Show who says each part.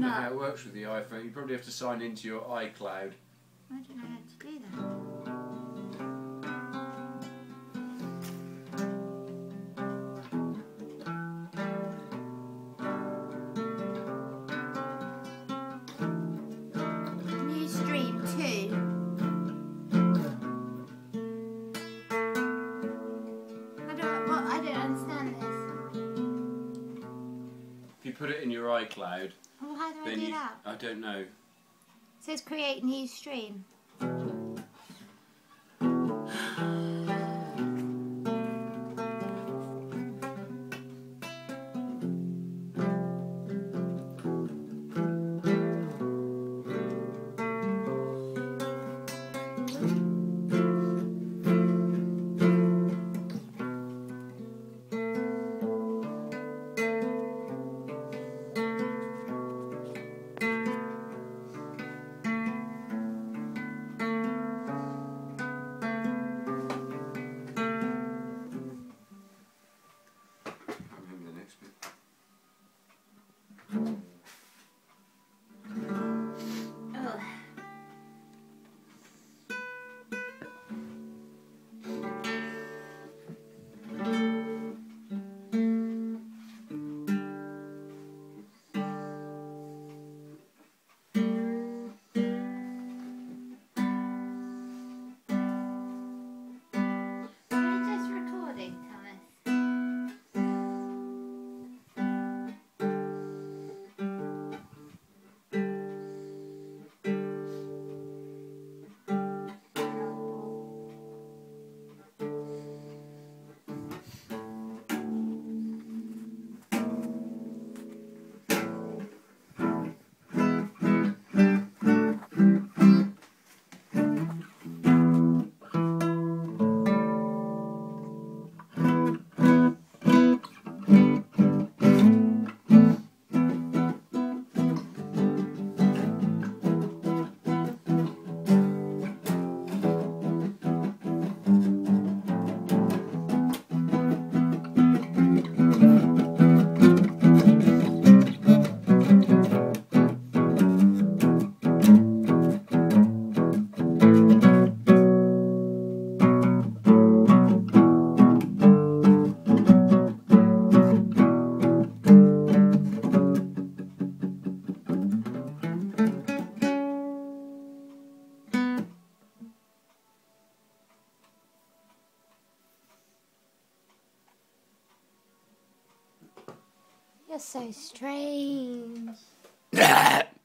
Speaker 1: don't know how it works with the iPhone. You probably have to sign into your iCloud.
Speaker 2: I don't know how to do that.
Speaker 1: Put it in your iCloud,
Speaker 2: Well, how do I
Speaker 1: then
Speaker 2: do
Speaker 1: you.
Speaker 2: that?
Speaker 1: I don't know.
Speaker 2: It says create new stream. You're so strange.